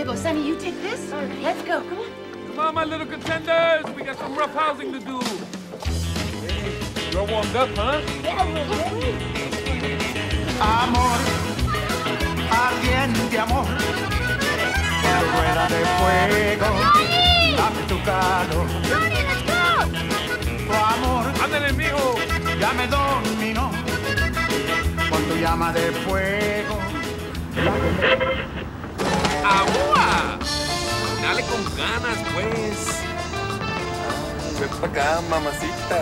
you go. Sonny, you take this. All right. Let's go. Come on. Come on, my little contenders. We got some rough housing to do. Hey, you're warmed up, huh? Yeah, we're Amor, ardiente amor, rueda de fuego, Johnny! dame tu calor, Johnny, let's go! tu amor Ándale, mijo. ya me dominó, con tu llama de fuego. ¡Agua! Dale con ganas, pues. Ven pa' acá, mamacita.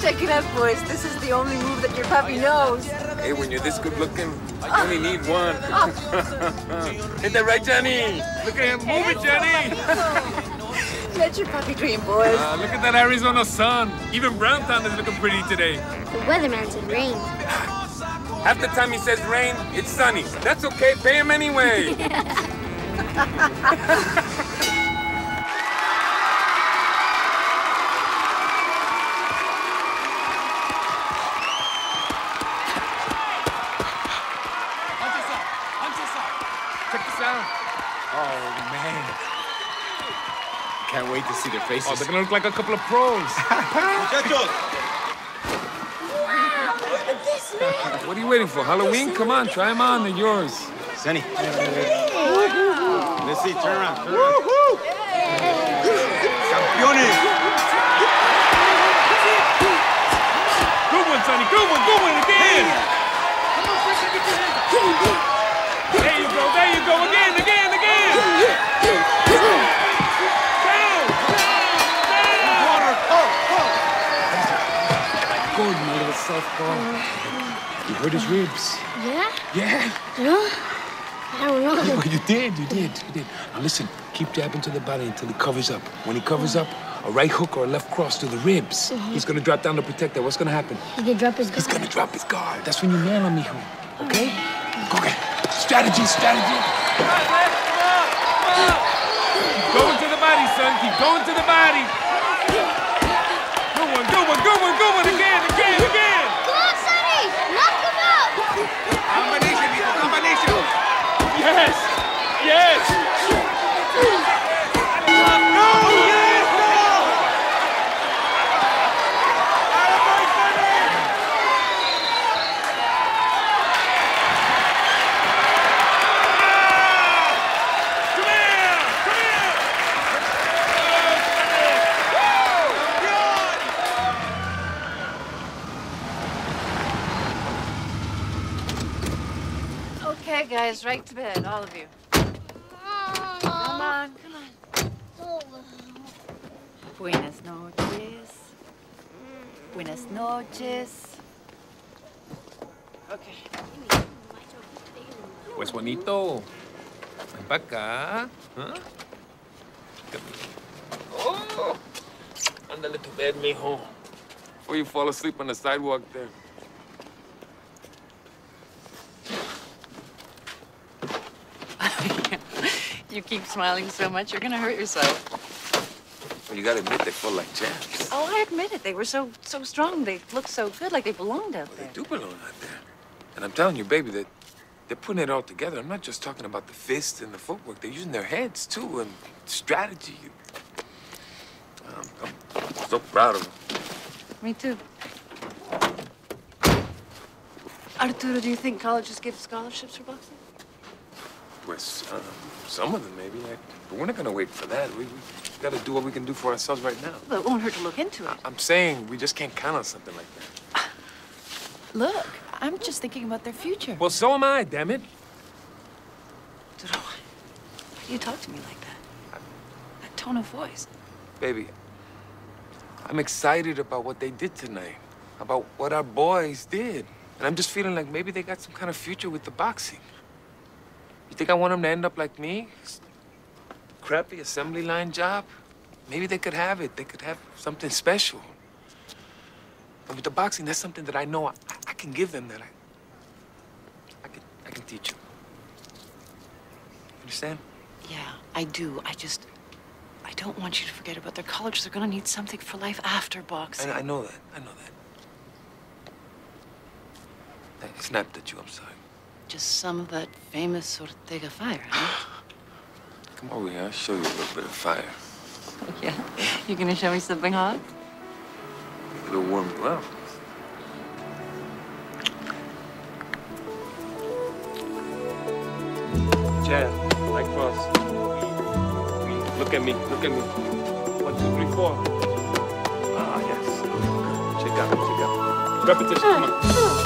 Check it out, boys. This is the only move that your puppy knows. Hey, when you're this good looking, you only need one. Ain't that right, Johnny? Look at him. Move it, Jenny. Let your puppy dream, boys. Uh, look at that Arizona sun. Even Browntown is looking pretty today. The weatherman said rain. Half the time he says rain, it's sunny. That's okay, pay him anyway. Check this out. Oh, man. Can't wait to see their faces. Oh, they're gonna look like a couple of pros. This man! What are you waiting for? Halloween? Come on, try them on. They're yours. Sonny. Let's see, turn around. Turn around. Campeones. Good one, Sonny. Good one. Good one again. There you go. There you go. Again. Again. Again. My little softball. You hurt his ribs. Yeah? Yeah. No? I don't know. Well, you did, you did, you did. Now listen, keep jabbing to the body until he covers up. When he covers mm. up, a right hook or a left cross to the ribs. Mm-hmm. He's gonna drop down to protect that. What's gonna happen? He could drop his guard. He's gonna drop his guard. That's when you nail him, mijo. Okay? Okay. Strategy, strategy. Keep going to the body, son. Keep going to the body. Good one, good one, good one, Okay, right to bed, all of you. Come on, come on. Buenas noches. Buenas noches. Okay. Pues bonito. Ven para acá. ¿Ah? Oh. Ándale to bed, mijo. Before you fall asleep on the sidewalk there. You keep smiling so much, you're gonna hurt yourself. Well, you gotta admit they feel like champs. Oh, I admit it. They were so so strong. They looked so good, like they belonged out They there. They do belong out there. And I'm telling you, baby, that they're putting it all together. I'm not just talking about the fists and the footwork. They're using their heads, too, and strategy. Um, I'm so proud of them. Me too. Arturo, do you think colleges give scholarships for boxing? Pues, um, some of them, maybe. Like, but we're not gonna wait for that. We, we gotta do what we can do for ourselves right now. Well, it won't hurt to look into it. I'm saying we just can't count on something like that. Look, I'm just thinking about their future. Well, so am I, damn it. Arturo, why do you talk to me like that? That tone of voice. Baby, I'm excited about what they did tonight, about what our boys did. And I'm just feeling like maybe they got some kind of future with the boxing. You think I want them to end up like me? Crappy assembly line job? Maybe they could have it. They could have something special. And with the boxing, that's something that I know I, I can give them that I, I can, I can teach them. Understand? Yeah, I do. I just, I don't want you to forget about their college. They're gonna need something for life after boxing. I, I know that. I know that. I snapped at you. I'm sorry. Just some of that famous Ortega fire, huh? Come over here. I'll show you a little bit of fire. yeah. you're gonna show me something hot? It'll warm you up. Jab, right cross. Look at me, look at me. One, two, three, four. Ah, yes. Check out, check out. Repetition, come on.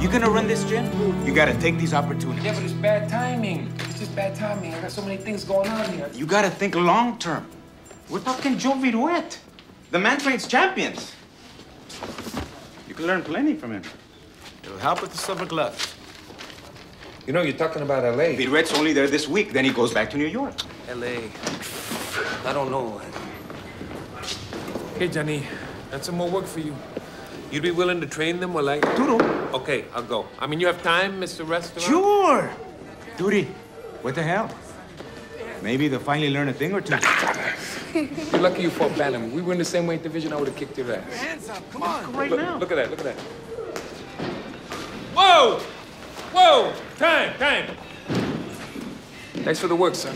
You gonna run this gym? You gotta take these opportunities. Yeah, but it's bad timing. It's just bad timing. I got so many things going on here. You gotta think long term. We're talking Joe Viruet. The man trains champions. You can learn plenty from him. It'll help with the silver gloves. You know, you're talking about L.A. Viruet's only there this week, then he goes back to New York. L.A. I don't know. Hey, Johnny, that's some more work for you. You'd be willing to train them while I... Duro. Okay, I'll go. I mean, you have time, Mr. Restaurant? Sure. Duty. What the hell? Maybe they'll finally learn a thing or two. You're lucky you fought Bantam. We were in the same weight division, I would have kicked your ass. Hands up, come on. Right Look, now. look at that, look at that. Whoa! Whoa! Time, time! Thanks for the work, son.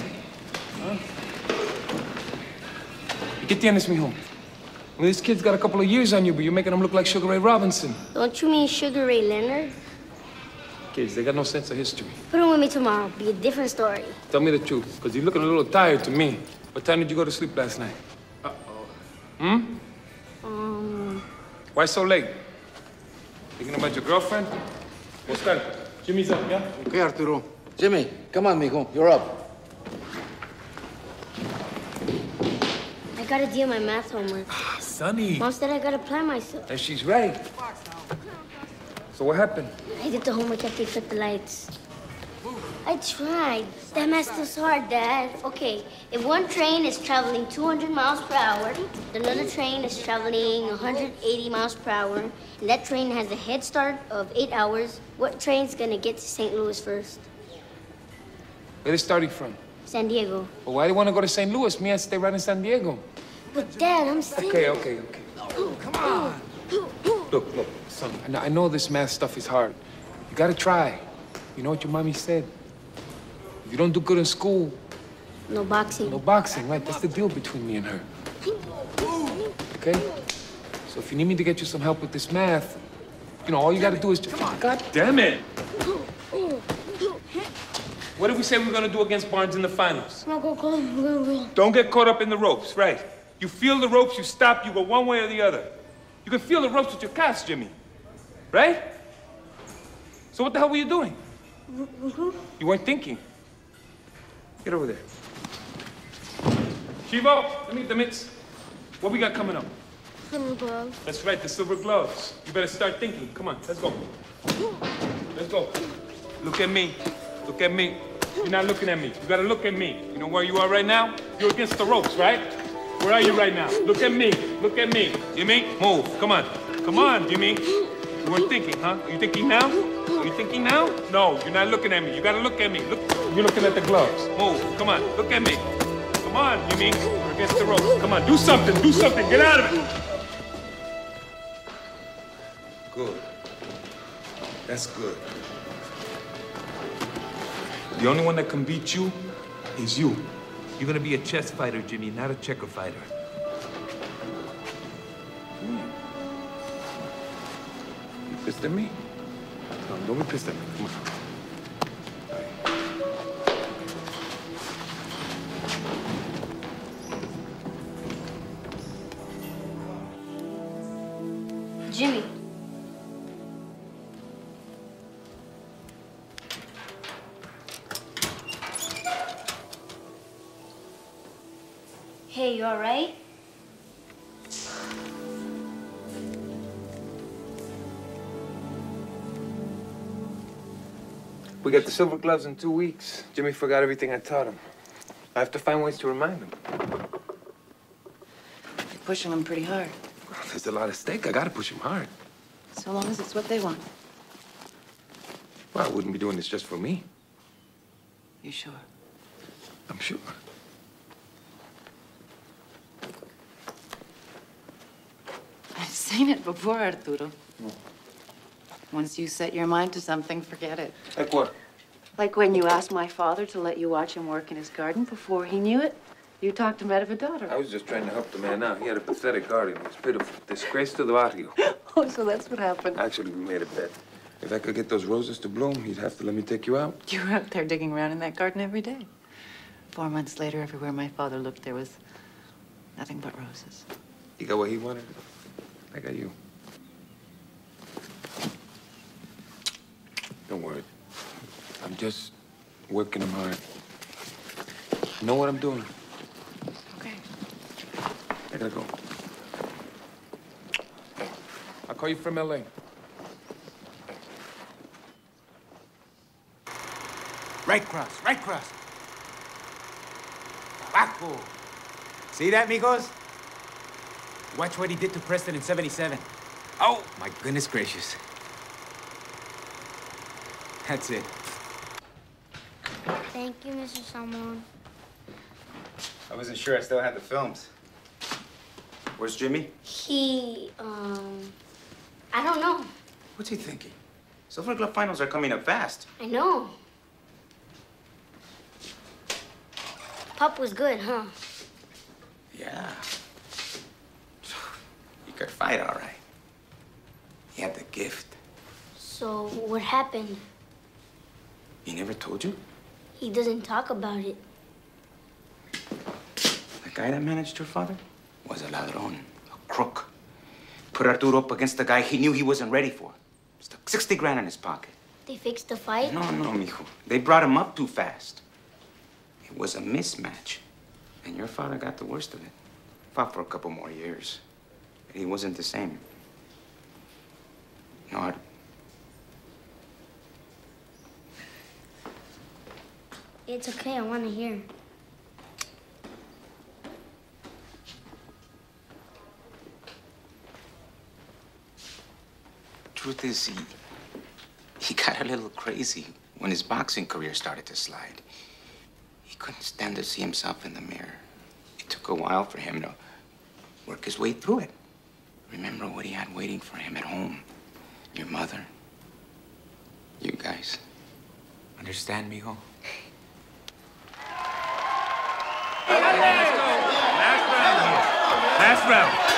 Huh? ¿Y qué tienes, mijo? Well, this kid's got a couple of years on you, but you're making him look like Sugar Ray Robinson. Don't you mean Sugar Ray Leonard? Kids, they got no sense of history. Put him with me tomorrow. Be a different story. Tell me the truth, because you're looking a little tired to me. What time did you go to sleep last night? Uh-oh. Hmm? Um, Why so late? Thinking about your girlfriend? Oscar, Jimmy's up, yeah? Okay, Arturo. Jimmy, come on, mijo. You're up. Gotta do my math homework. Sonny. Mom said I gotta plan myself. And she's right. So what happened? I did the homework after they flipped the lights. I tried. That math is hard, Dad. Okay, if one train is traveling 200 miles per hour, another train is traveling 180 miles per hour, and that train has a head start of eight hours, what train's gonna get to St. Louis first? Where they starting from? San Diego. But why do you want to go to St. Louis? Me, I stay right in San Diego. But Dad, I'm saying. Okay, okay, okay. Come on. Look, look, son, I know, this math stuff is hard. You gotta try. You know what your mommy said? If you don't do good in school, No boxing. no boxing, right? That's the deal between me and her. Okay? So if you need me to get you some help with this math, you know, all you gotta do is just. Come on. God damn it! What did we say we were gonna do against Barnes in the finals? Go, go, go, go, go. Don't get caught up in the ropes, right? You feel the ropes, you stop, you go one way or the other. You can feel the ropes with your calves, Jimmy. Right? So what the hell were you doing? You weren't thinking. Get over there. Chivo, let me the mitts. What we got coming up? Silver gloves. That's right, the silver gloves. You better start thinking. Come on, let's go. Let's go. Look at me. Look at me. You're not looking at me. You gotta look at me. You know where you are right now? You're against the ropes, right? Where are you right now? Look at me. Look at me. Jimmy, move. Come on. Come on, Jimmy. You weren't thinking, huh? You thinking now? You thinking now? No, you're not looking at me. You gotta look at me. Look. You're looking at the gloves. Move. Come on. Look at me. Come on, Jimmy. You're against the ropes. Come on. Do something. Do something. Get out of it. Good. That's good. The only one that can beat you is you. You're gonna be a chess fighter, Jimmy, not a checker fighter. Hmm. You pissed at me? No, don't be pissed at me. Come on. Jimmy. You alright? We got the silver gloves in two weeks. Jimmy forgot everything I taught him. I have to find ways to remind him. You're pushing him pretty hard. Well, There's a lot at stake. I gotta push him hard. So long as it's what they want. Well, I wouldn't be doing this just for me. You sure? I'm sure. Seen it before, Arturo. No. Once you set your mind to something, forget it. Like what? Like when you asked my father to let you watch him work in his garden before he knew it, you talked him out of a daughter. I was just trying to help the man out. He had a pathetic garden. It was pitiful. Disgrace to the barrio. Oh, so that's what happened. Actually, we made a bet. If I could get those roses to bloom, he'd have to let me take you out. You were out there digging around in that garden every day. Four months later, everywhere my father looked, there was nothing but roses. He got what he wanted. I got you. Don't worry. I'm just working him hard. I know what I'm doing. Okay. I gotta go. I'll call you from LA. Right cross, right cross. Abajo. See that, amigos? Watch what he did to Preston in 77. Oh, my goodness gracious. That's it. Thank you, Mr. Salmon. I wasn't sure I still had the films. Where's Jimmy? He, um, I don't know. What's he thinking? Silver Glove finals are coming up fast. I know. Pup was good, huh? Yeah. Could fight all right. He had the gift. So, what happened? He never told you? He doesn't talk about it. The guy that managed your father was a ladrón, a crook. Put Arturo up against the guy he knew he wasn't ready for. Stuck 60 grand in his pocket. They fixed the fight? No, no, mijo. They brought him up too fast. It was a mismatch. And your father got the worst of it. Fought for a couple more years. He wasn't the same. No, Ar- It's okay, I want to hear. Truth is, he, he got a little crazy when his boxing career started to slide. He couldn't stand to see himself in the mirror. It took a while for him to work his way through it. Remember what he had waiting for him at home. Your mother. You guys. Understand, mijo? Last round. Last round.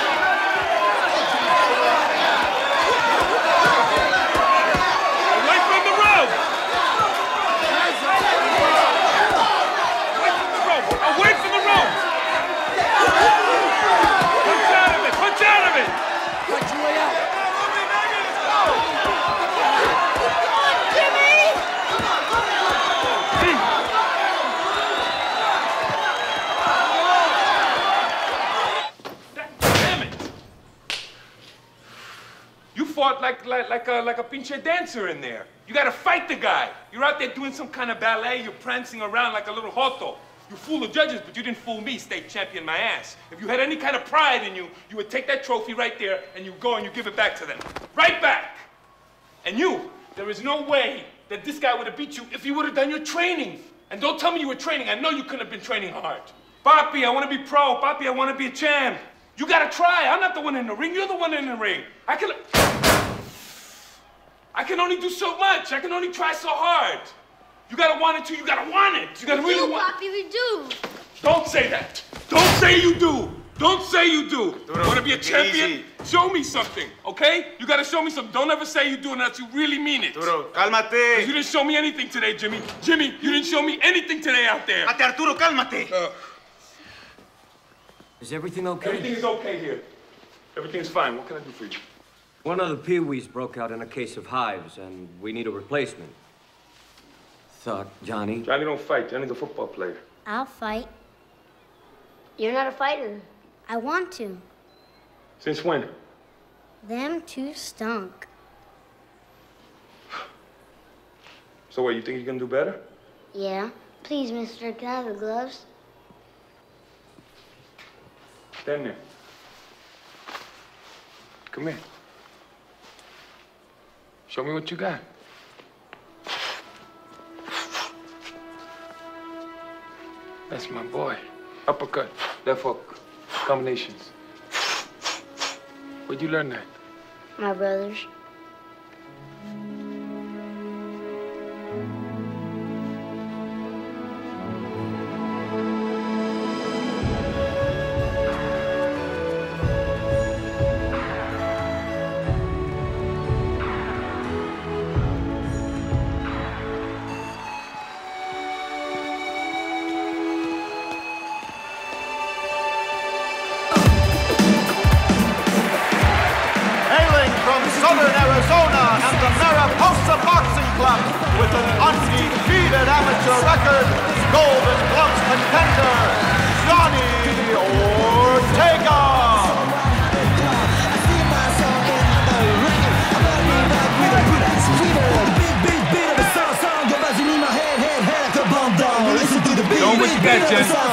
Like like like a like a pinche dancer in there. You gotta fight the guy. You're out there doing some kind of ballet. You're prancing around like a little joto. You fool the judges, but you didn't fool me, state champion, my ass. If you had any kind of pride in you, you would take that trophy right there and you go and you give it back to them. Right back! And you, there is no way that this guy would have beat you if you would have done your training. And don't tell me you were training. I know you couldn't have been training hard. Papi, I want to be pro. Papi, I want to be a champ. You gotta try. I'm not the one in the ring. You're the one in the ring. I can. I can only do so much. I can only try so hard. You gotta want it too. You gotta want it. You gotta We really do, want. Poppy, we do. Don't say that. Don't say you do. Don't say you do. You want to be a take champion? easy. Show me something, okay? You gotta show me something. Don't ever say you do unless you really mean it. Arturo, 'Cause You didn't show me anything today, Jimmy. Jimmy, you didn't show me anything today out there. Mate, Arturo, cálmate. Uh, Is everything okay? everything is okay here. Everything's fine. What can I do for you? One of the peewees broke out in a case of hives, and we need a replacement. Thought Johnny. Johnny don't fight. Johnny's a football player. I'll fight. You're not a fighter. I want to. Since when? Them two stunk. So what, you think you can do better? Yeah. Please, mister, can I have the gloves? Stand there. Come here. Show me what you got. That's my boy. Uppercut, left hook, combinations. Where'd you learn that? My brothers. Show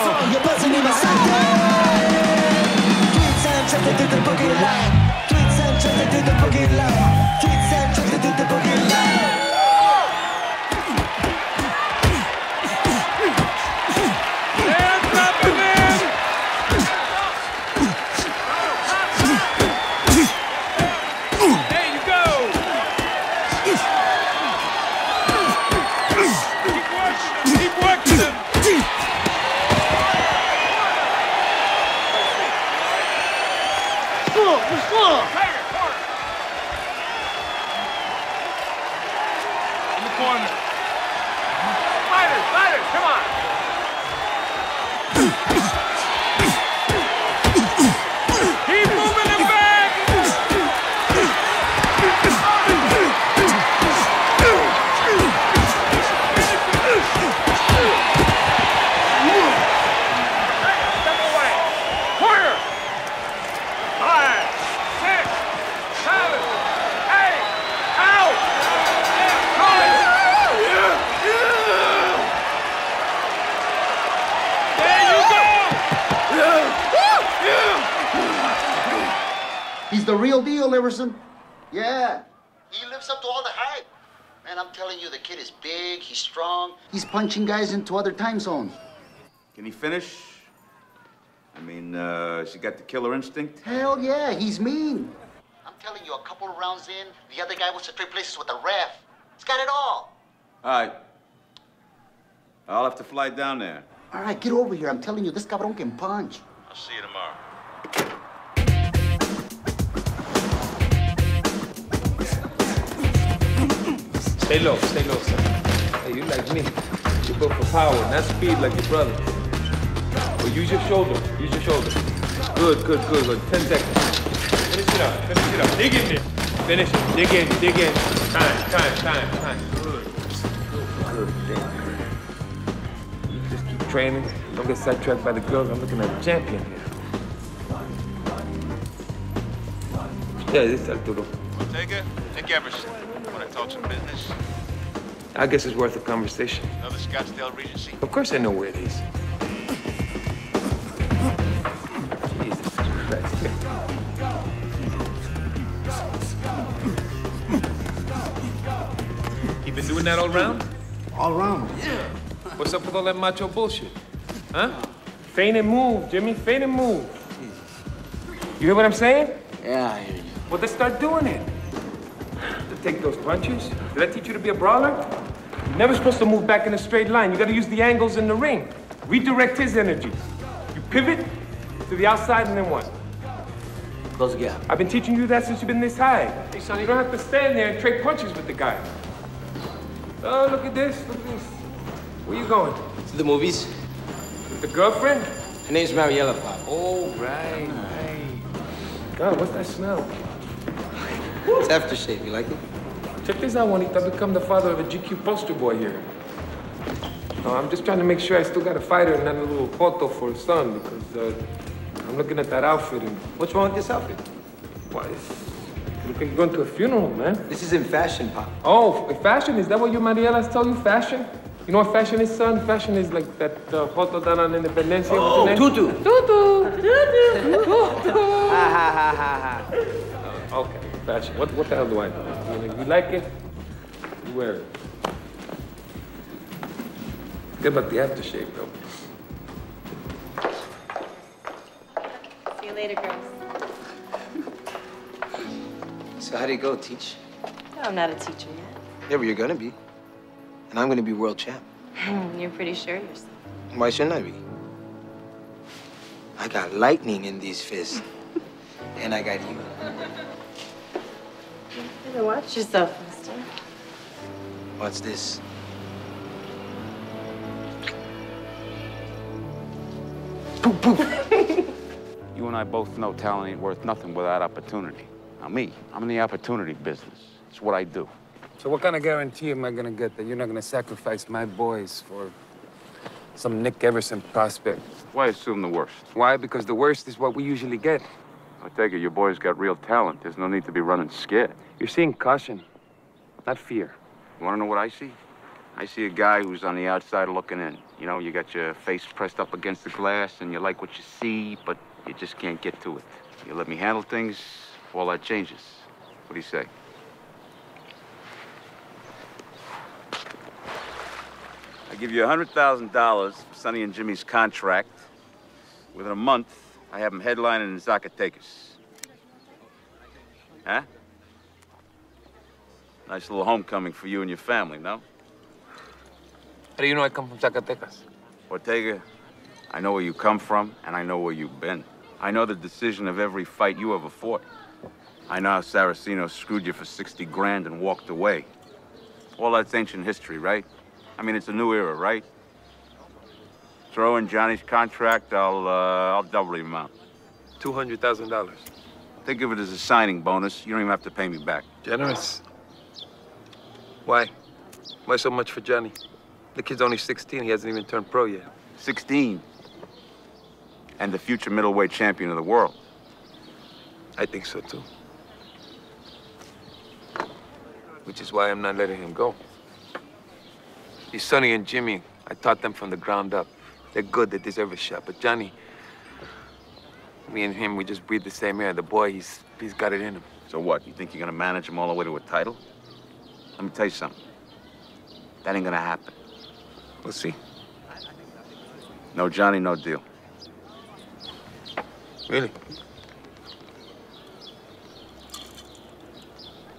guys into other time zones. Can he finish? I mean, uh, she got the killer instinct. Hell yeah, he's mean. I'm telling you, a couple of rounds in, the other guy wants to trade places with the ref. He's got it all. All right. I'll have to fly down there. All right, get over here. I'm telling you, this cabron can punch. I'll see you tomorrow. Stay low, stay low, son. Hey, you like me. You built for power, not speed like your brother. Well, use your shoulder. Use your shoulder. Good, good, good, good. Ten seconds. Finish it up. Finish it up. Dig in there. Finish it. Dig in. Dig in. Time, time, time, time. Good. Good. You just keep training. Don't get sidetracked by the girls. I'm looking at a champion here. Yeah, this is Arturo. Ortega, Nick Everson. Want to talk some business? I guess it's worth a conversation. Another Scottsdale Regency? Of course I know where it is. Jesus Christ. You been doing that all round? All around. Yeah. What's up with all that macho bullshit? Huh? Feign and move, Jimmy. Feign and move. You hear what I'm saying? Yeah, I hear you. Well, then start doing it. To take those punches. Did I teach you to be a brawler? You're never supposed to move back in a straight line. You gotta use the angles in the ring. Redirect his energy. You pivot to the outside and then what? Close the gap. I've been teaching you that since you've been this high. Hey, son, you don't have to stand there and trade punches with the guy. Oh, look at this. Look at this. Where you going? To the movies. With the girlfriend? Her name's Mariella, Pop. Oh, right, right. God, what's that smell? It's aftershave. You like it? Check this out, Juanita. I've become the father of a GQ poster boy here. No, I'm just trying to make sure I still got a fighter and not a little photo for a son because uh, I'm looking at that outfit and What's wrong with this outfit? why? It's, you look like you're going to a funeral, man. This is in fashion, Pop. Oh, f- fashion? Is that what your Marielas tell you? Fashion? You know what fashion is, son? Fashion is like that uh, photo down on Independencia. Oh, what's her name? tutu. Tutu. Tutu. Okay, fashion. What, what the hell do I know? I mean, if you like it, you wear it. Good about the aftershave, though. See you later, girls. So how do you go, teach? No, I'm not a teacher yet. Yeah, but you're gonna be. And I'm gonna be world champ. Hmm, you're pretty sure of yourself. Why shouldn't I be? I got lightning in these fists. and I got you. You better watch yourself, mister. What's this? You and I both know talent ain't worth nothing without opportunity. Now, me, I'm in the opportunity business. It's what I do. So what kind of guarantee am I gonna get that you're not gonna sacrifice my boys for some Nick Everson prospect? Why assume the worst? Why? Because the worst is what we usually get. I take it your boys got real talent. There's no need to be running scared. You're seeing caution, not fear. You want to know what I see? I see a guy who's on the outside looking in. You know, you got your face pressed up against the glass and you like what you see, but you just can't get to it. You let me handle things, all that changes. What do you say? I give you $100,000 for Sonny and Jimmy's contract. Within a month, I have them headlining in Zacatecas. Huh? Nice little homecoming for you and your family, no? How do you know I come from Zacatecas? Ortega, I know where you come from, and I know where you've been. I know the decision of every fight you ever fought. I know how Saraceno screwed you for 60 grand and walked away. All that's ancient history, right? I mean, it's a new era, right? Throw in Johnny's contract, I'll, uh, I'll double the amount. $200,000. Think of it as a signing bonus. You don't even have to pay me back. Generous. Why? Why so much for Johnny? The kid's only 16. He hasn't even turned pro yet. 16. And the future middleweight champion of the world. I think so, too. Which is why I'm not letting him go. He's Sonny and Jimmy. I taught them from the ground up. They're good. They deserve a shot. But Johnny, me and him, we just breathe the same air. The boy, he's he's got it in him. So what? You think you're gonna manage him all the way to a title? Let me tell you something. That ain't gonna happen. We'll see. No Johnny, no deal. Really?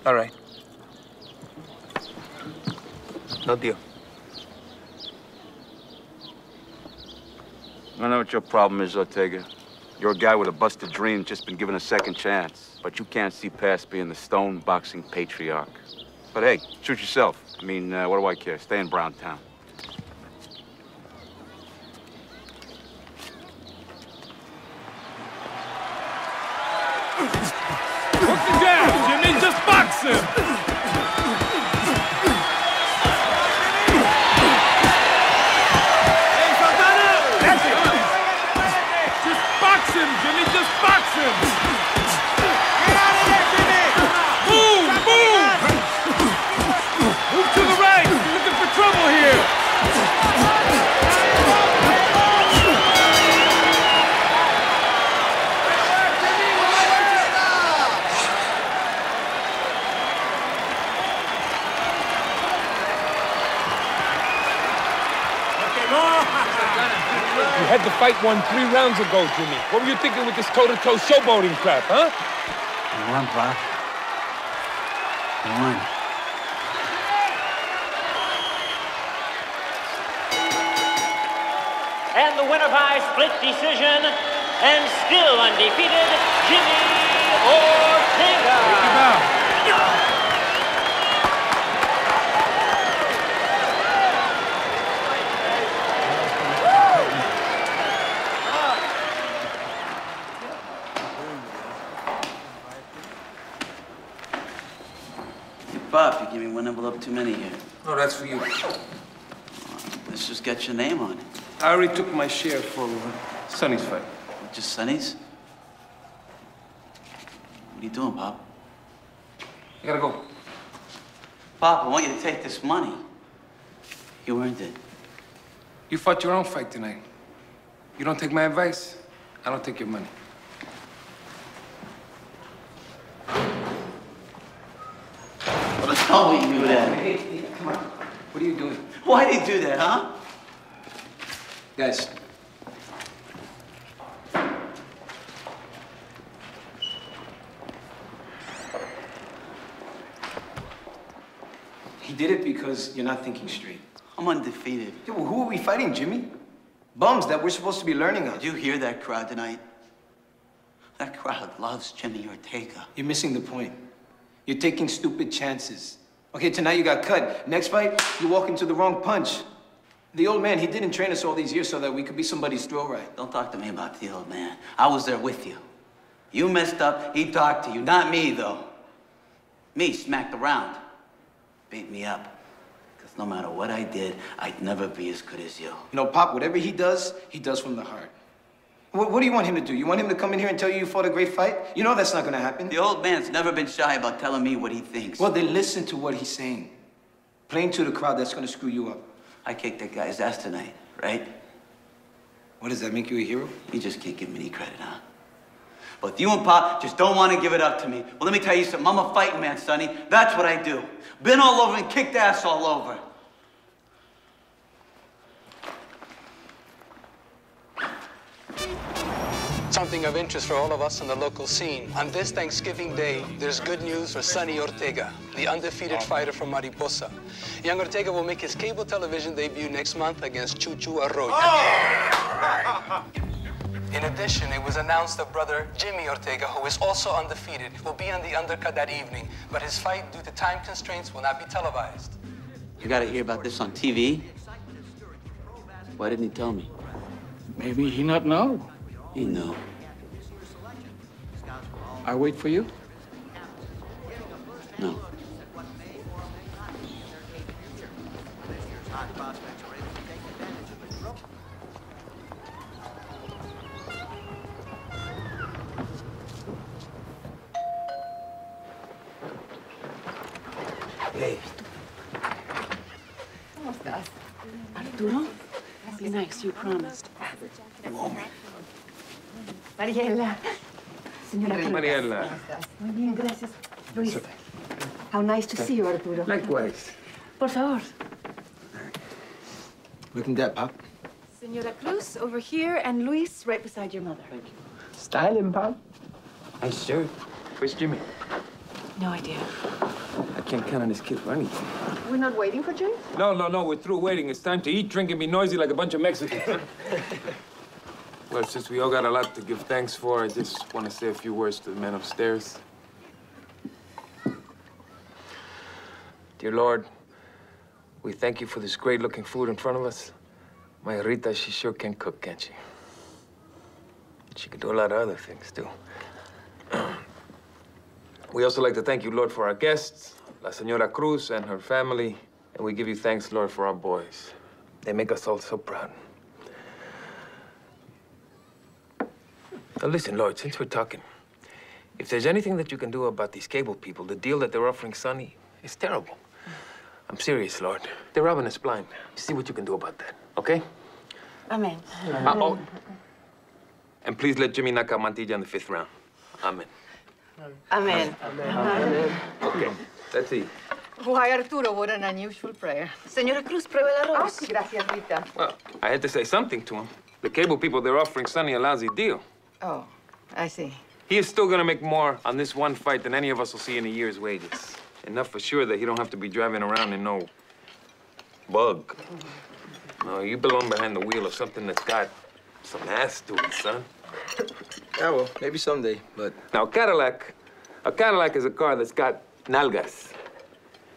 All right. No deal. I know what your problem is, Ortega. You're a guy with a busted dream, just been given a second chance. But you can't see past being the stone boxing patriarch. But hey, shoot yourself. I mean, uh, what do I care? Stay in Browntown. Had the fight won three rounds ago, Jimmy. What were you thinking with this toe-to-toe showboating crap, huh? I won, Pop. I won. And the winner by split decision and still undefeated, Jimmy Ortega. Bob, you gave me one envelope too many here. No, that's for you. Let's just get your name on it. I already took my share for uh, Sonny's fight. Just Sonny's? What are you doing, Pop? I gotta go. Pop, I want you to take this money. You earned it. You fought your own fight tonight. You don't take my advice, I don't take your money. Well, let's tell me you do that. Hey, come on. What are you doing? Why'd he do that, huh? Guys. He did it because you're not thinking straight. I'm undefeated. Yeah, well, who are we fighting, Jimmy? Bums that we're supposed to be learning on. Did you hear that crowd tonight? That crowd loves Jimmy Ortega. You're missing the point. You're taking stupid chances. Okay, tonight you got cut. Next fight, you walk into the wrong punch. The old man, he didn't train us all these years so that we could be somebody's throw right. Don't talk to me about the old man. I was there with you. You messed up, he talked to you. Not me, though. Me smacked around. Beat me up. Because no matter what I did, I'd never be as good as you. You know, Pop, whatever he does, he does from the heart. What, what do you want him to do? You want him to come in here and tell you you fought a great fight? You know that's not gonna happen. The old man's never been shy about telling me what he thinks. Well, then listen to what he's saying. Playing to the crowd, that's gonna screw you up. I kicked that guy's ass tonight, right? What does that make you a hero? You just can't give me any credit, huh? But you and Pop just don't want to give it up to me. Well, let me tell you something. I'm a fighting man, Sonny. That's what I do. Been all over and kicked ass all over. Something of interest for all of us in the local scene. On this Thanksgiving Day, there's good news for Sonny Ortega, the undefeated fighter from Mariposa. Young Ortega will make his cable television debut next month against Chuchu Arroyo. In addition, it was announced that brother Jimmy Ortega, who is also undefeated, will be on the undercard that evening, but his fight, due to time constraints, will not be televised. You gotta hear about this on TV? Why didn't he tell me? Maybe he not know. He knew. I wait for you. No. Hey. ¿Cómo estás? Arturo? Be nice, you promised. Mariela. Señora Hey, Cruz. Mariela. ¿Cómo estás? Muy bien, gracias. Luis. How nice to see you, Arturo. Likewise. Por favor. Looking dead, Pop. Señora Cruz, over here, and Luis, right beside your mother. Thank you. Styling, Pop. Nice shirt. Where's Jimmy? No idea. I can't count on this kid for anything. We're not waiting for Jimmy? No, no, no, we're through waiting. It's time to eat, drink, and be noisy like a bunch of Mexicans. Well, since we all got a lot to give thanks for, I just want to say a few words to the men upstairs. Dear Lord, we thank you for this great-looking food in front of us. My Rita, she sure can cook, can't she? She can do a lot of other things, too. we also like to thank you, Lord, for our guests, La Senora Cruz and her family. And we give you thanks, Lord, for our boys. They make us all so proud. Now listen, Lord, since we're talking, if there's anything that you can do about these cable people, the deal that they're offering Sonny is terrible. I'm serious, Lord. They're robbing us blind. See what you can do about that, okay? Amen. Uh, oh. And please let Jimmy knock out Mantilla in the fifth round. Amen. Amen. Amen. Okay, let's eat. Why, Arturo, what an unusual prayer. Señora Cruz, pruebe el Ah, arroz. sí, gracias, Rita. Well, I had to say something to him. The cable people, they're offering Sonny a lousy deal. Oh, I see. He is still gonna make more on this one fight than any of us will see in a year's wages. Enough for sure that he don't have to be driving around in no bug. No, you belong behind the wheel of something that's got some ass to it, son. Yeah, well, maybe someday, but Now, Cadillac, a Cadillac is a car that's got nalgas.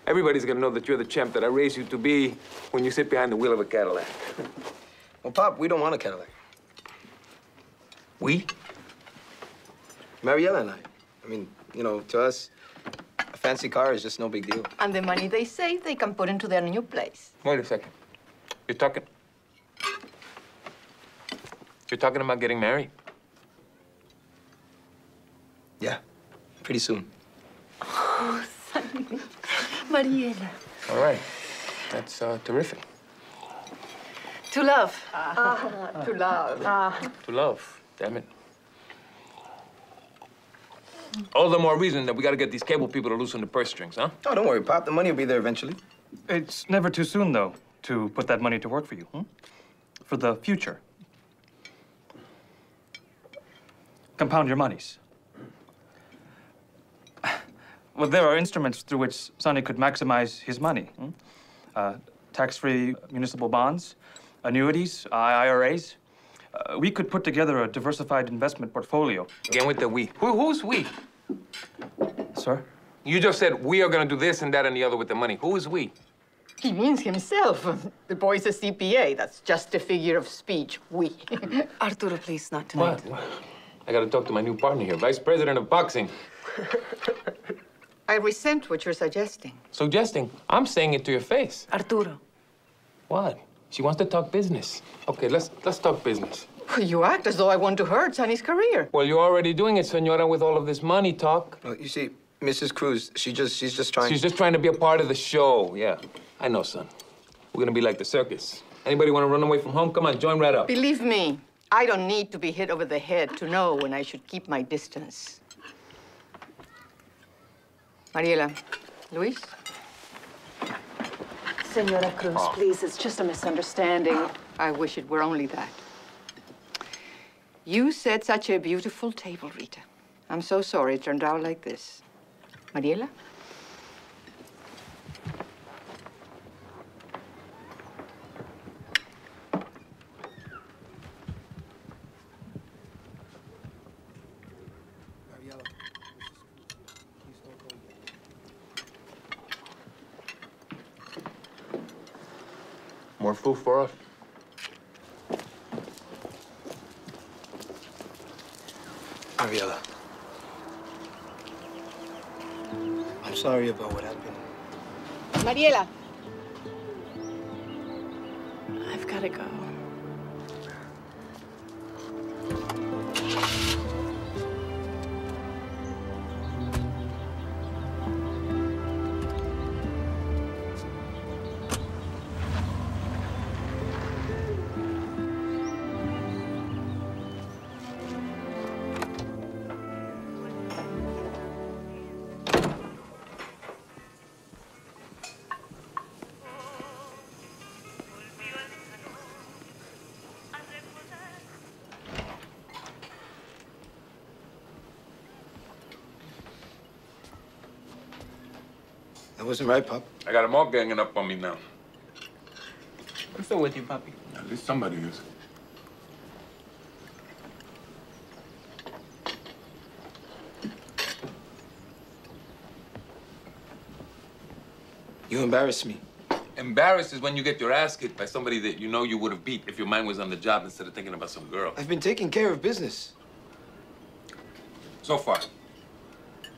Everybody's gonna know that you're the champ that I raised you to be when you sit behind the wheel of a Cadillac. well, Pop, we don't want a Cadillac. We? Mariela and I. I mean, you know, to us, a fancy car is just no big deal. And the money they save, they can put into their new place. Wait a second. You're talking. You're talking about getting married? Yeah, pretty soon. Oh, Sonny. Mariela. All right. That's uh, terrific. To love. Ah, to love. Ah. To love. Damn it. All the more reason that we gotta get these cable people to loosen the purse strings, huh? Oh, don't worry, Pop. The money will be there eventually. It's never too soon, though, to put that money to work for you, hmm? For the future. Compound your monies. Well, there are instruments through which Sonny could maximize his money. hmm? Uh, tax-free municipal bonds, annuities, IRAs. Uh, we could put together a diversified investment portfolio. Again with the we. Who, who's we? Sir? You just said we are gonna do this and that and the other with the money. Who is we? He means himself. The boy's a CPA. That's just a figure of speech. We. Arturo, please, not tonight. What? I gotta talk to my new partner here, vice president of boxing. I resent what you're suggesting. Suggesting. I'm saying it to your face. Arturo. What? She wants to talk business. Okay, let's let's talk business. You act as though I want to hurt Sonny's career. Well, you're already doing it, senora, with all of this money talk. Well, you see, Mrs. Cruz, she just she's just trying. She's just trying to be a part of the show. Yeah, I know, son. We're gonna be like the circus. Anybody want to run away from home? Come on, join right up. Believe me, I don't need to be hit over the head to know when I should keep my distance. Mariela, Luis? Senora Cruz, oh. please, it's just a misunderstanding. I wish it were only that. You set such a beautiful table, Rita. I'm so sorry it turned out like this. Mariela? More food for us. Mariela. I'm sorry about what happened. Mariela. That wasn't right, Pop. I got them all ganging up on me now. I'm still with you, puppy. At least somebody is. You embarrass me. Embarrassed is when you get your ass kicked by somebody that you know you would have beat if your mind was on the job instead of thinking about some girl. I've been taking care of business. So far.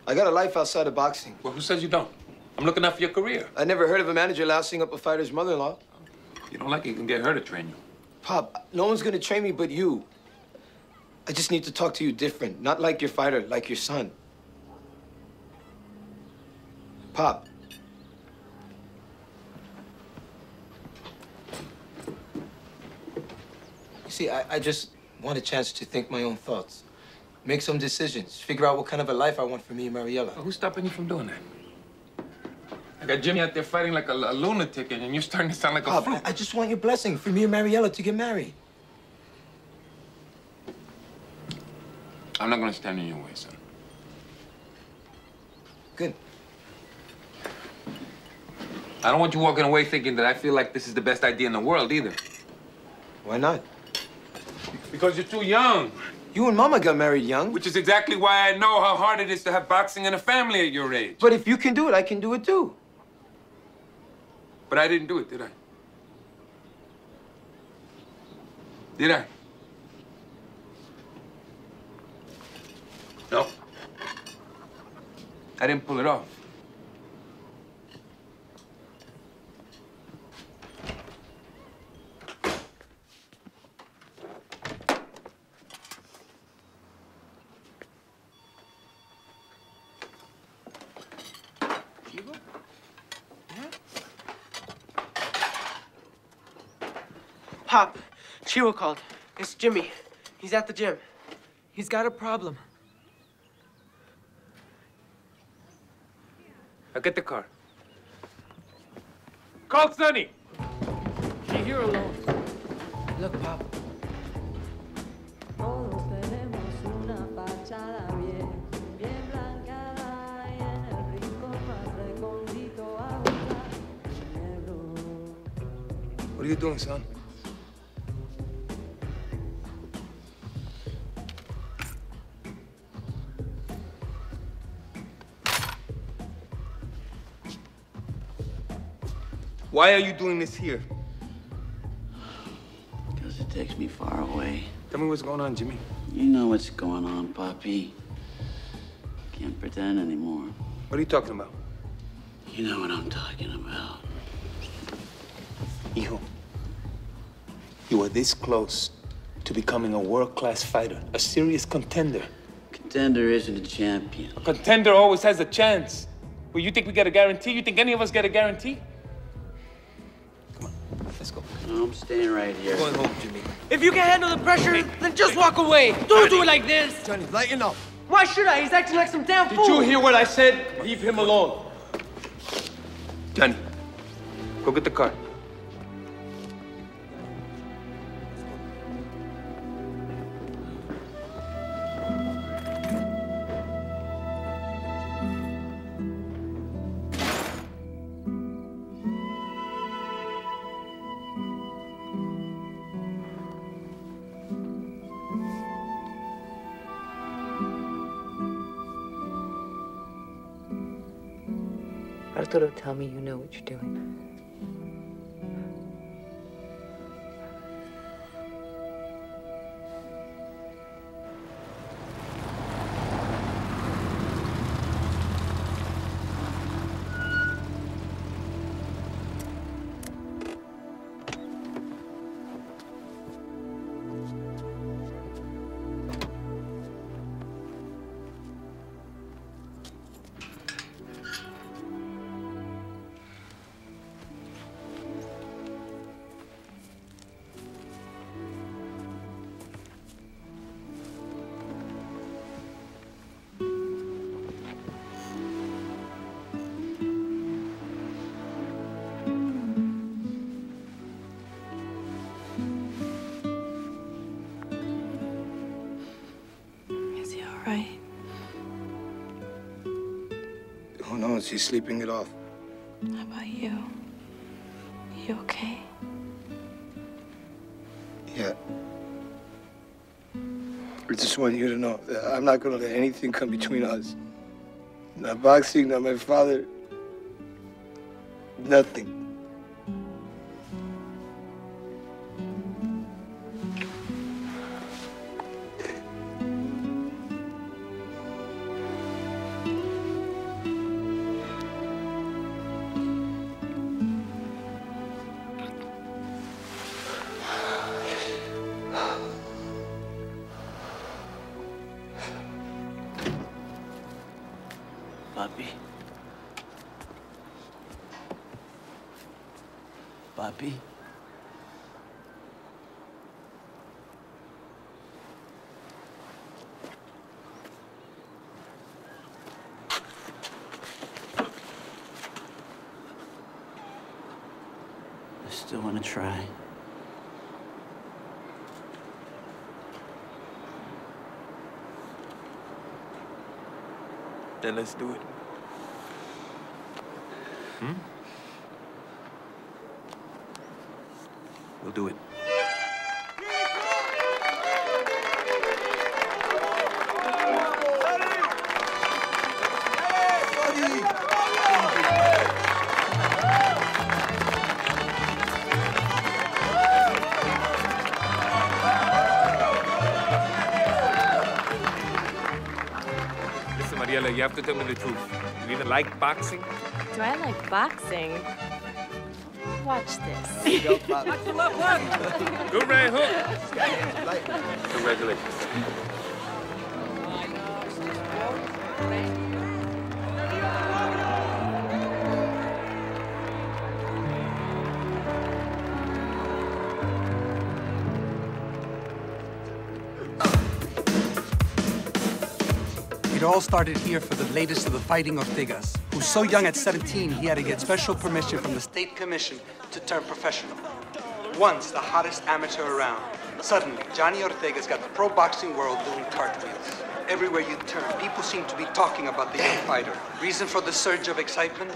I got a life outside of boxing. Well, who says you don't? I'm looking out for your career. I never heard of a manager lousing up a fighter's mother-in-law. You don't like it, you can get her to train you. Pop, no one's gonna train me but you. I just need to talk to you different. Not like your fighter, like your son. Pop. You see, I, I just want a chance to think my own thoughts. Make some decisions. Figure out what kind of a life I want for me and Mariela. Who's stopping you from doing that? I got Jimmy out there fighting like a, a lunatic, and you're starting to sound like a Pop, fool. I, I just want your blessing for me and Mariela to get married. I'm not gonna stand in your way, son. Good. I don't want you walking away thinking that I feel like this is the best idea in the world either. Why not? Because you're too young. You and Mama got married young. Which is exactly why I know how hard it is to have boxing and a family at your age. But if you can do it, I can do it too. But I didn't do it, did I? Did I? No. I didn't pull it off. Pop, Chiro called. It's Jimmy. He's at the gym. He's got a problem. I'll get the car. Call Sonny. She here alone. Look, Pop. What are you doing, son? Why are you doing this here? Because it takes me far away. Tell me what's going on, Jimmy. You know what's going on, Poppy. Can't pretend anymore. What are you talking about? You know what I'm talking about. Hijo, you are this close to becoming a world-class fighter, a serious contender. Contender isn't a champion. A contender always has a chance. Well, you think we get a guarantee? You think any of us get a guarantee? Let's go. No, I'm staying right here. Going home, Jimmy. If you can handle the pressure, then just walk away. Don't do it like this. Johnny, lighten up. Why should I? He's acting like some damn Did fool. Did you hear what I said? Leave him alone. Johnny, go get the car. Me you know what you're doing. Who knows? He's sleeping it off. How about you? You okay? Yeah. I just want you to know that I'm not gonna let anything come between us. Not boxing, not my father. Nothing. Let's do it. Listen, Mariela, you have to tell me the truth. Do You either like boxing Do I like boxing? Watch this. Good right hook. Congratulations. All started here for the latest of the fighting Ortegas, who's so young at 17 he had to get special permission from the state commission to turn professional. Once the hottest amateur around, suddenly Johnny Ortega's got the pro boxing world doing cartwheels. Everywhere you turn, people seem to be talking about the young fighter. Reason for the surge of excitement?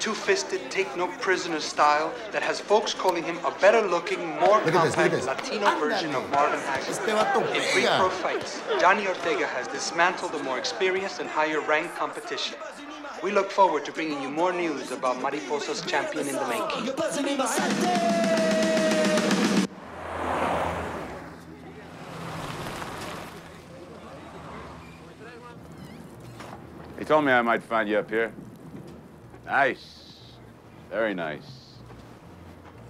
A two-fisted, take-no-prisoner style that has folks calling him a better-looking, more Look at this, compact this. Latino version of Marvin Hagler. In three pro fights, Johnny Ortega has dismantled the more experienced and higher-ranked competition. We look forward to bringing you more news about Mariposa's champion in the making. They told me I might find you up here. Nice. Very nice.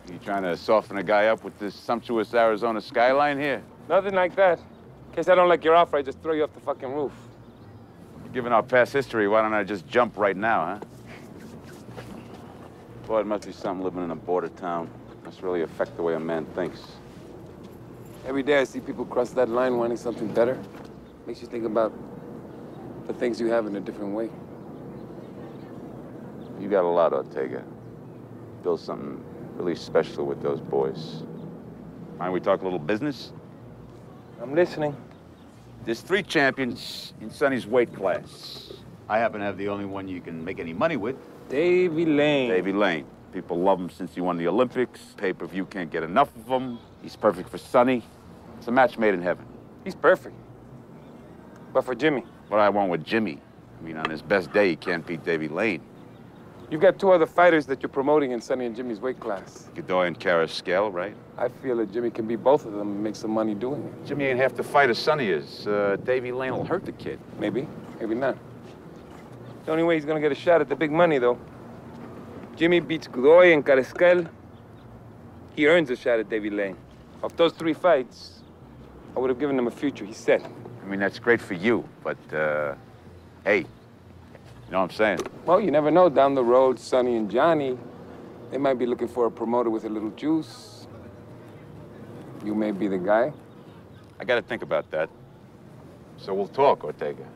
You trying to soften a guy up with this sumptuous Arizona skyline here? Nothing like that. In case I don't like your offer, I just throw you off the fucking roof. Given our past history, why don't I just jump right now, huh? Boy, it must be something living in a border town. Must really affect the way a man thinks. Every day I see people cross that line wanting something better. Makes you think about the things you have in a different way. You got a lot, Ortega. Build something really special with those boys. Mind we talk a little business? I'm listening. There's three champions in Sonny's weight class. I happen to have the only one you can make any money with. Davy Lane. Davy Lane. People love him since he won the Olympics. Pay-per-view can't get enough of him. He's perfect for Sonny. It's a match made in heaven. He's perfect. But for Jimmy, What I want with Jimmy. I mean, on his best day, he can't beat Davy Lane. You've got two other fighters that you're promoting in Sonny and Jimmy's weight class. Godoy and Carrasquel, right? I feel that Jimmy can be both of them and make some money doing it. Jimmy ain't half the fighter Sonny is. Uh, Davy Lane will hurt the kid. Maybe, maybe not. The only way he's gonna get a shot at the big money, though. Jimmy beats Godoy and Carrasquel. He earns a shot at Davy Lane. Of those three fights, I would have given him a future, he said. I mean, that's great for you, but, uh, hey, you know what I'm saying? Well, you never know. Down the road, Sonny and Johnny, they might be looking for a promoter with a little juice. You may be the guy. I gotta think about that. So we'll talk, Ortega.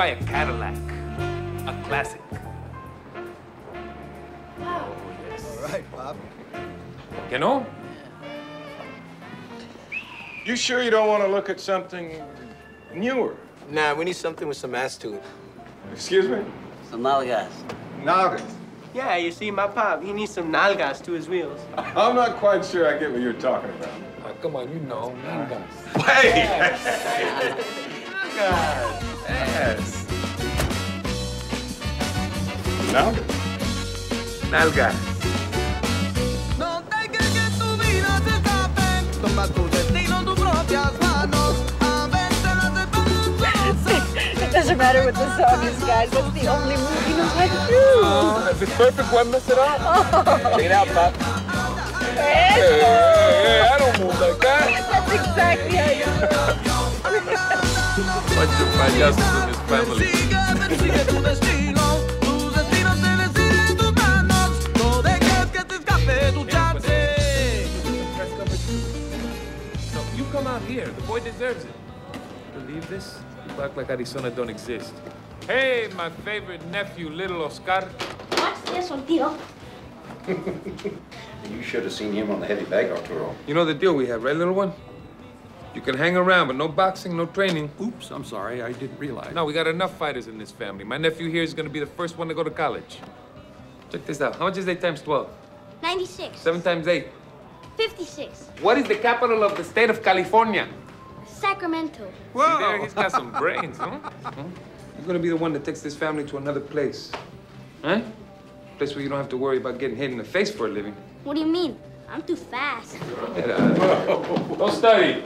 Buy a Cadillac. A classic. All right, Pop. You know? You sure you don't want to look at something newer? Nah, we need something with some ass to it. Excuse me? Some nalgas. Nalgas. Yeah, you see, my pop, he needs some nalgas to his wheels. I'm not quite sure I get what you're talking about. Ah, come on, you know. Nalgas. Hey! Yes. Nalgas. Nalgas. No dejes que tu vida se escape. Toma tu destino en tus propias manos. A veces las esperanzas It doesn't matter what the song is, guys. That's the only move he knows how to do. Uh, if it's perfect, one. mess it up? Oh. Check it out, Pop. Hey, Hey, hey, I don't move like that. That's exactly how you do. Bunch of payasos in this family. Sigue tu destino. Tu destino se decide en tus manos. No dejes que te escape tu chance. No, you come out here. The boy deserves it. Believe this? You act like Arizona don't exist. Hey, my favorite nephew, little Oscar. Watch this one, Tito. You should have seen him on the heavy bag Arturo. You know the deal we have, right, little one? You can hang around, but no boxing, no training. Oops, I'm sorry. I didn't realize. No, we got enough fighters in this family. My nephew here is gonna be the first one to go to college. Check this out. How much is 8 times 12? 96. 7 times 8. 56. What is the capital of the state of California? Sacramento. Whoa. See there, he's got some brains, huh? Huh? You're gonna be the one that takes this family to another place. Huh? Place where you don't have to worry about getting hit in the face for a living. What do you mean? I'm too fast. Get out of here. Don't study.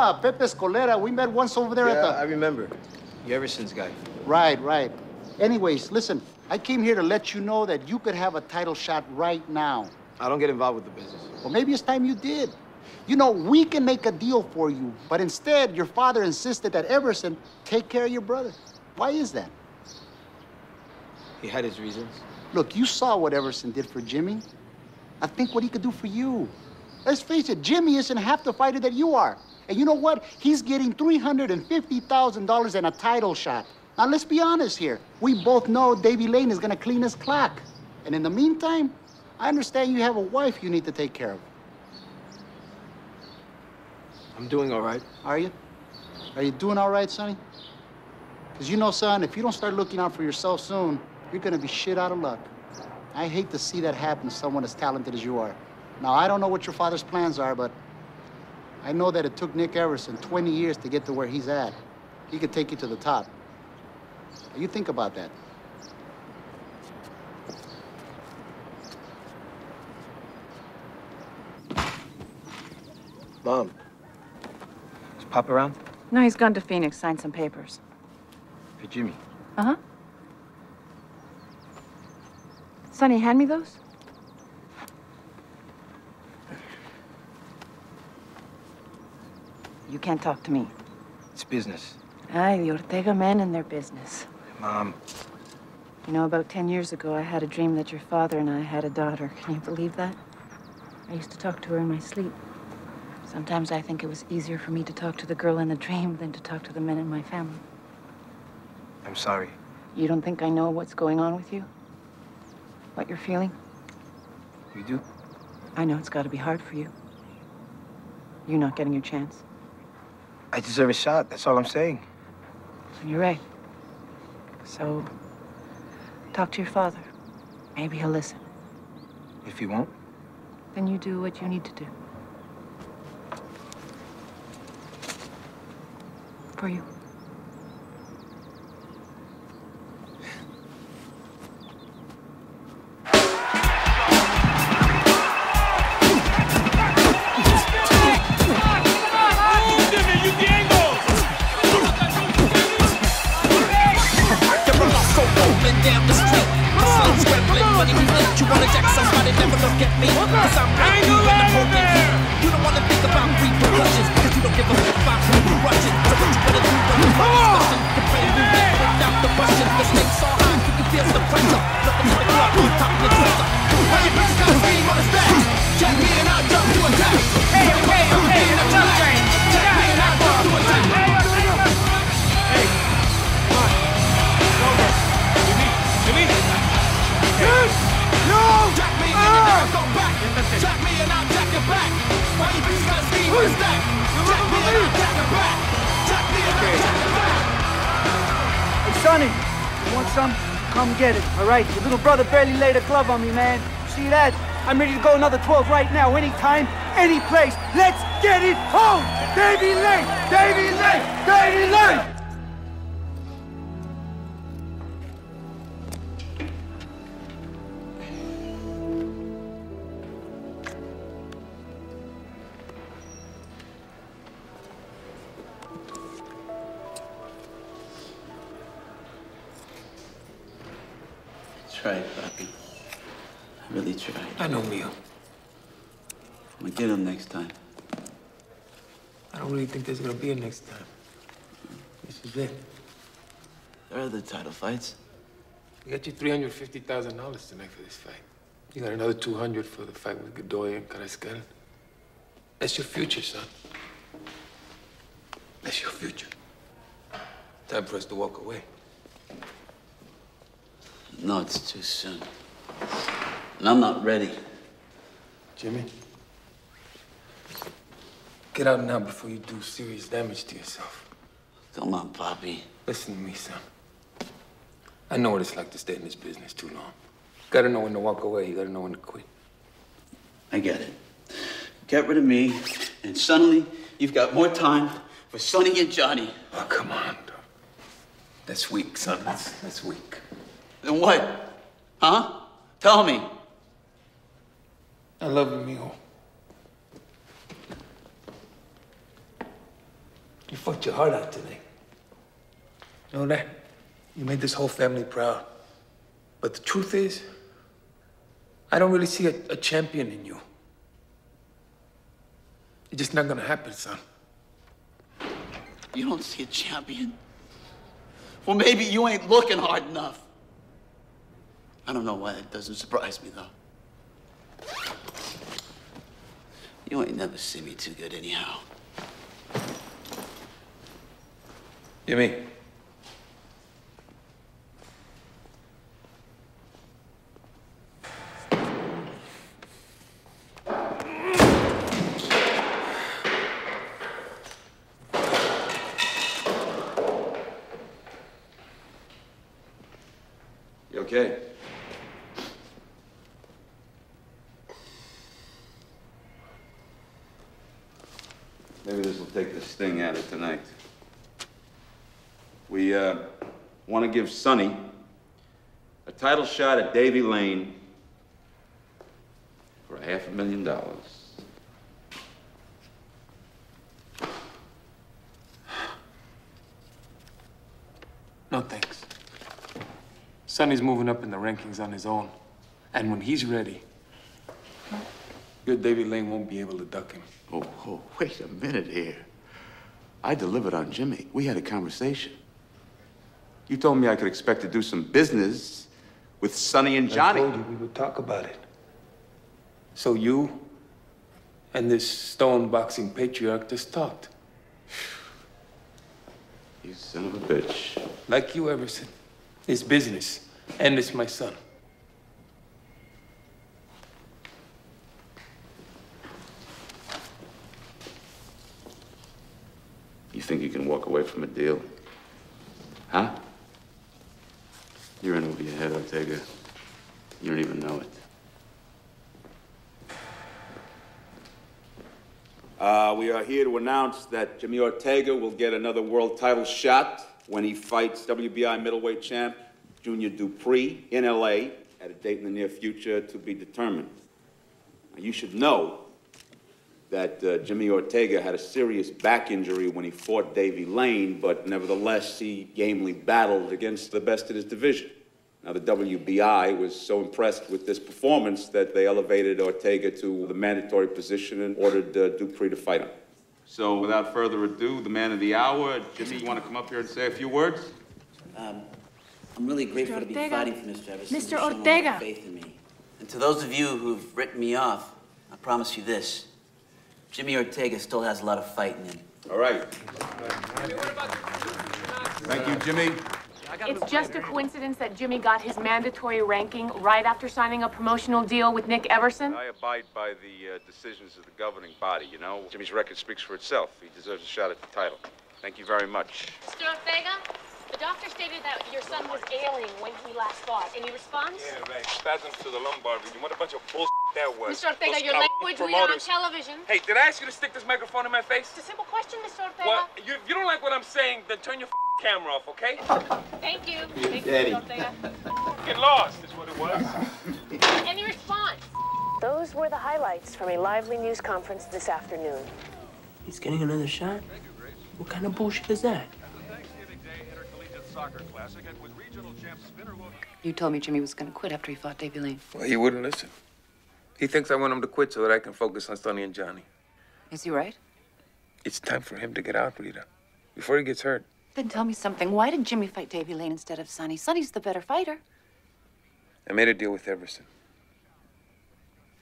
Uh, Pepe Escolera. We met once over there yeah, at the... I remember. You Everson's guy. Right, right. Anyways, listen, I came here to let you know that you could have a title shot right now. I don't get involved with the business. Well, maybe it's time you did. You know, we can make a deal for you, but instead, your father insisted that Everson take care of your brother. Why is that? He had his reasons. Look, you saw what Everson did for Jimmy. I think what he could do for you. Let's face it, Jimmy isn't half the fighter that you are. And you know what? He's getting $350,000 and a title shot. Now, let's be honest here. We both know Davy Lane is going to clean his clock. And in the meantime, I understand you have a wife you need to take care of. I'm doing all right. Are you? Are you doing all right, Sonny? Because you know, son, if you don't start looking out for yourself soon, you're going to be shit out of luck. I hate to see that happen to someone as talented as you are. Now, I don't know what your father's plans are, but I know that it took Nick Everson 20 years to get to where he's at. He could take you to the top. You think about that. Mom. Is Pop around? No, he's gone to Phoenix, sign some papers. Hey, Jimmy. Uh huh. Sonny, hand me those. You can't talk to me. It's business. Ay, the Ortega men and their business. Mom. You know, about 10 years ago, I had a dream that your father and I had a daughter. Can you believe that? I used to talk to her in my sleep. Sometimes I think it was easier for me to talk to the girl in the dream than to talk to the men in my family. I'm sorry. You don't think I know what's going on with you? What you're feeling? You do? I know it's got to be hard for you. You're not getting your chance. I deserve a shot. That's all I'm saying. You're right. So, talk to your father. Maybe he'll listen. If he won't, Then you do what you need to do. For you. All right? Your little brother barely laid a glove on me, man. See that? I'm ready to go another 12 right now, anytime, any place. Let's get it home! Davy Lane! Davy Lane! Davy Lane! There's gonna be a next time. This is it. There are other title fights. We got you $350,000 tonight for this fight. You got another 200 for the fight with Godoy and Carrasquel. That's your future, son. That's your future. Time for us to walk away. No, it's too soon. And I'm not ready. Jimmy, get out now before you do serious damage to yourself. Come on, Poppy. Listen to me, son. I know what it's like to stay in this business too long. You Gotta know when to walk away. You gotta know when to quit. I get it. Get rid of me, and suddenly you've got more time for Sonny and Johnny. Oh, come on. That's weak, son. That's, that's weak. Then what? Huh? Tell me. I love you, mijo. You fucked your heart out today. You Know that? You made this whole family proud. But the truth is, I don't really see a, a champion in you. It's just not gonna happen, son. You don't see a champion? Well, maybe you ain't looking hard enough. I don't know why that doesn't surprise me, though. You ain't never seen me too good, anyhow. Jimmy okay? Maybe this will take the sting out of tonight. We uh, want to give Sonny a title shot at Davy Lane for a half a million dollars. No thanks. Sonny's moving up in the rankings on his own. And when he's ready, good Davy Lane won't be able to duck him. Oh, oh, wait a minute here. I delivered on Jimmy. We had a conversation. You told me I could expect to do some business with Sonny and Johnny. I told you we would talk about it. So you and this stone boxing patriarch just talked. You son of a bitch. Like you, Everson. It's business. And it's my son. You think you can walk away from a deal? Huh? You're in over your head, Ortega. You don't even know it. Uh, we are here to announce that Jimmy Ortega will get another world title shot when he fights WBI middleweight champ Junior Dupree in LA at a date in the near future to be determined. Now, you should know that uh, Jimmy Ortega had a serious back injury when he fought Davy Lane, but nevertheless, he gamely battled against the best in his division. Now, the WBI was so impressed with this performance that they elevated Ortega to the mandatory position and ordered uh, Dupree to fight him. So, without further ado, the man of the hour, Jimmy, you want to come up here and say a few words? Um, I'm really grateful to be fighting for Mr. Everson. Mr. You've shown a lot of Ortega. faith in me. And to those of you who've written me off, I promise you this. Jimmy Ortega still has a lot of fight in him. All right. Thank you, Jimmy. It's just a coincidence that Jimmy got his mandatory ranking right after signing a promotional deal with Nick Everson. I abide by the uh, decisions of the governing body, you know. Jimmy's record speaks for itself. He deserves a shot at the title. Thank you very much. Mr. Ortega, the doctor stated that your son was ailing when he last fought. Any response? Yeah, right. Spasms to the lumbar region. What a bunch of bullshit that was. Mr. Ortega, Those your coward language we on television. Hey, did I ask you to stick this microphone in my face? It's a simple question, Mr. Ortega. Well, you, if you don't like what I'm saying, then turn your camera off, okay? Thank you. Yeah, Thank Daddy. you, Mr. Ortega. Get lost is what it was. Any response? Those were the highlights from a lively news conference this afternoon. He's getting another shot? What kind of bullshit is that? You told me Jimmy was going to quit after he fought Davy Lane. Well, he wouldn't listen. He thinks I want him to quit so that I can focus on Sonny and Johnny. Is he right? It's time for him to get out, Rita, before he gets hurt. Then tell me something. Why did Jimmy fight Davy Lane instead of Sonny? Sonny's the better fighter. I made a deal with Everson.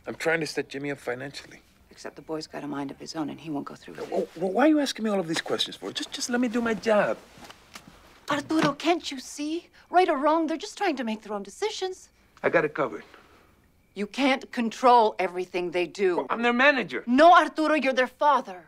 I'm trying to set Jimmy up financially. Except the boy's got a mind of his own and he won't go through with it. Well, well, why are you asking me all of these questions for? Just, just let me do my job. Arturo, can't you see? Right or wrong, they're just trying to make their own decisions. I got it covered. You can't control everything they do. I'm their manager. No, Arturo, you're their father.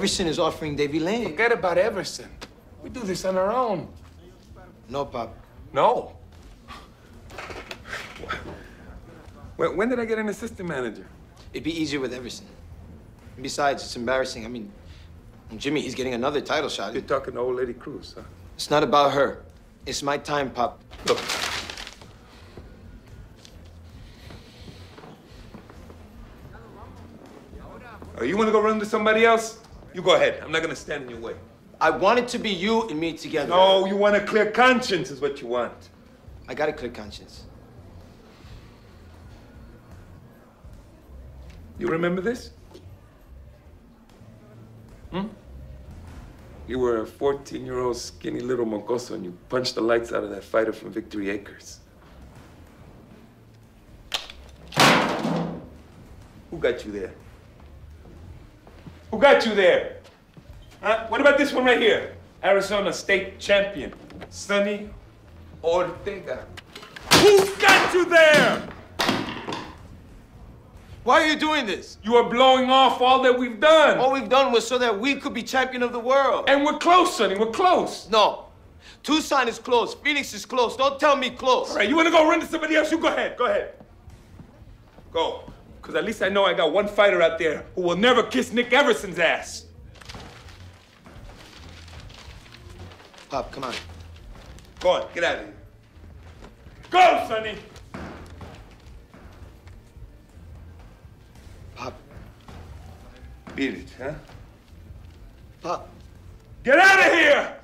Everson is offering Davy Lane. Forget about Everson. We do this on our own. No, Pop. No. When, when did I get an assistant manager? It'd be easier with Everson. And besides, it's embarrassing. I mean, Jimmy, he's getting another title shot. You're talking to old lady Cruz, huh? It's not about her. It's my time, Pop. Look. Oh, you want to go run to somebody else? You go ahead. I'm not going to stand in your way. I want it to be you and me together. No, you want a clear conscience is what you want. I got a clear conscience. You remember this? Hmm? You were a 14-year-old skinny little mocoso and you punched the lights out of that fighter from Victory Acres. Who got you there? Who got you there? Huh? What about this one right here? Arizona state champion, Sonny Ortega. Who got you there? Why are you doing this? You are blowing off all that we've done. All we've done was so that we could be champion of the world. And we're close, Sonny. We're close. No. Tucson is close. Phoenix is close. Don't tell me close. All right, you want to go run to somebody else? You go ahead. Go ahead. Go. Because at least I know I got one fighter out there who will never kiss Nick Everson's ass. Pop, come on. Go on. Get out of here. Go, Sonny. Pop. Beat it, huh? Pop. Get out of here!